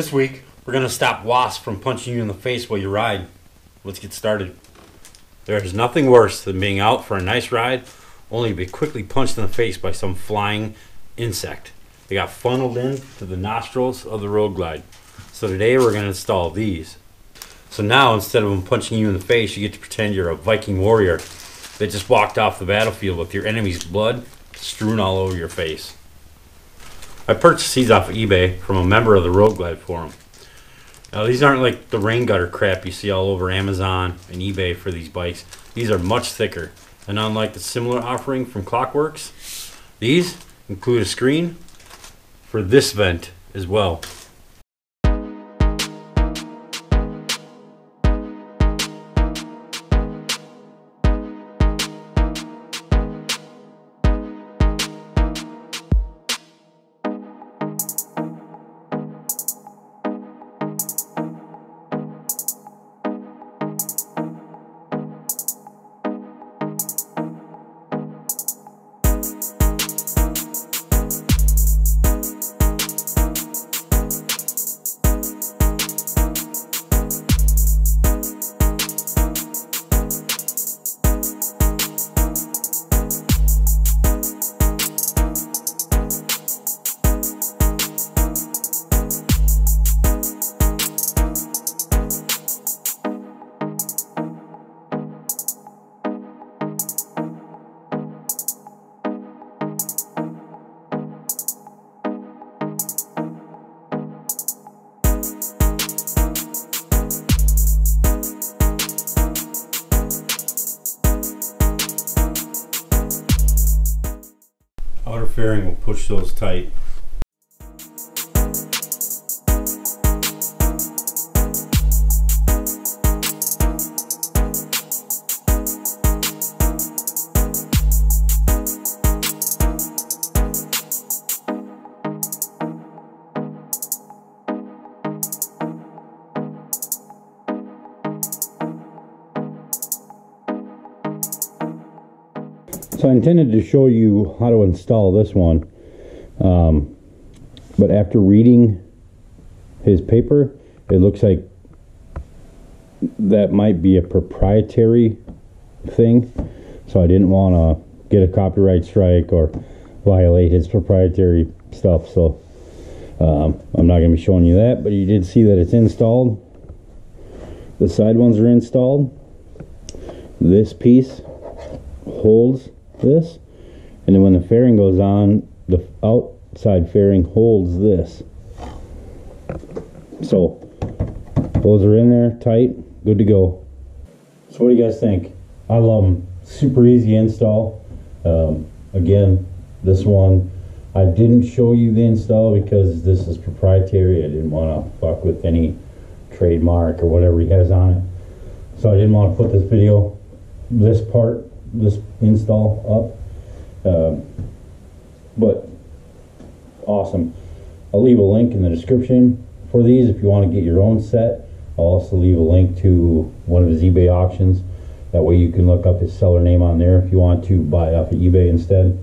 This week, we're going to stop wasps from punching you in the face while you ride. Let's get started. There's nothing worse than being out for a nice ride, only to be quickly punched in the face by some flying insect. They got funneled in to the nostrils of the Road Glide. So today we're going to install these. So now instead of them punching you in the face, you get to pretend you're a Viking warrior that just walked off the battlefield with your enemy's blood strewn all over your face. I purchased these off of eBay from a member of the Road Glide forum. Now these aren't like the rain gutter crap you see all over Amazon and eBay for these bikes. These are much thicker. And unlike the similar offering from Klock Werks, these include a screen for this vent as well. Outer fairing will push those tight. So I intended to show you how to install this one, um, but after reading his paper, it looks like that might be a proprietary thing. So I didn't want to get a copyright strike or violate his proprietary stuff. So um, I'm not going to be showing you that, but you did see that it's installed. The side ones are installed. This piece holds this and then when the fairing goes on the outside fairing holds this. So those are in there tight good to go. So what do you guys think? I love them super easy install. Um, again this one I didn't show you the install because this is proprietary. I didn't want to fuck with any trademark or whatever he has on it. So I didn't want to put this video this part this install up. Um, but awesome. I'll leave a link in the description for these if you want to get your own set. I'll also leave a link to one of his eBay auctions. That way you can look up his seller name on there if you want to buy off of eBay instead.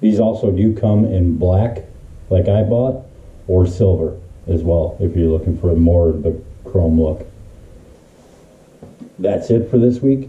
These also do come in black, like I bought, or silver as well, if you're looking for a more of the chrome look. That's it for this week.